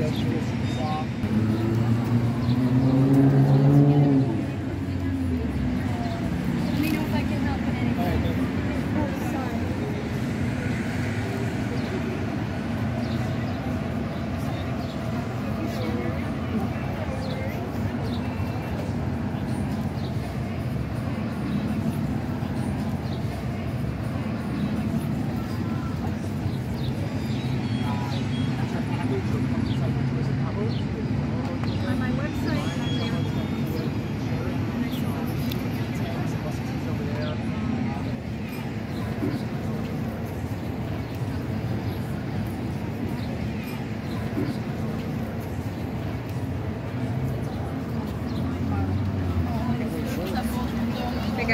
pedestrians to the south.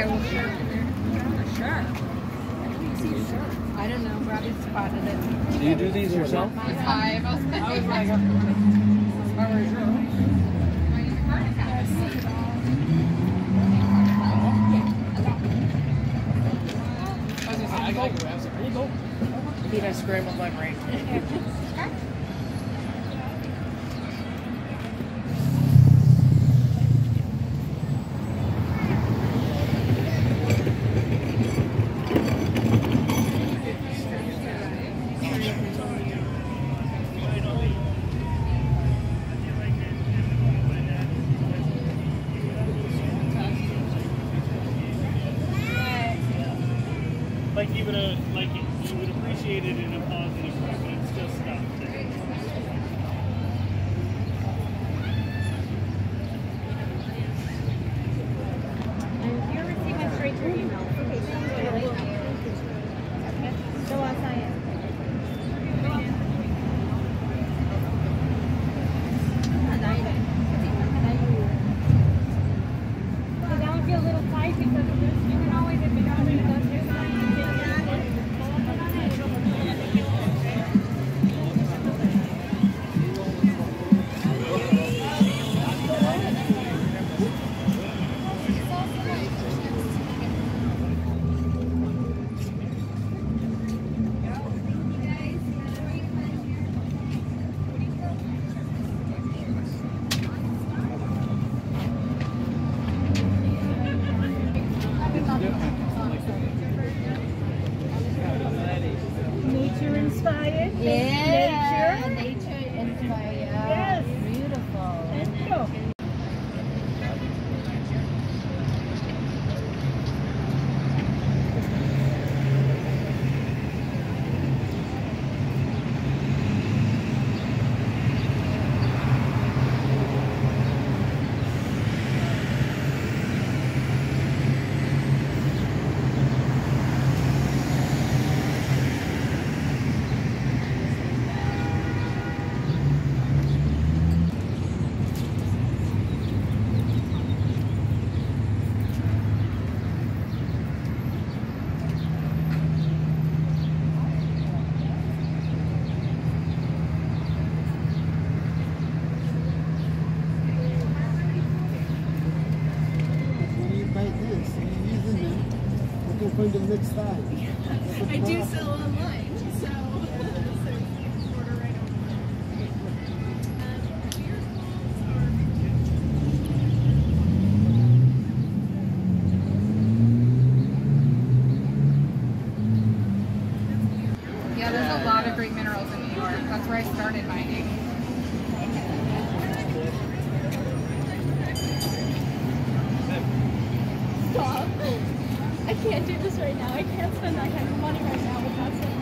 think Sure. I don't know. Robbie spotted it. Do you do these yourself? Five. I was like, oh, I got you. I was like, there you go. He just scrambled my brain. Like would uh, like you would appreciate it in a positive way, 耶。You can find the next time. I do sell online, so. so order right online. Yeah, there's a lot of great minerals in New York. That's where I started mining. can't do this right now. I can't spend that kind of money right now without